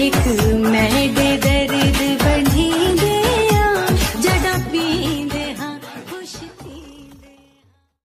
एक मैं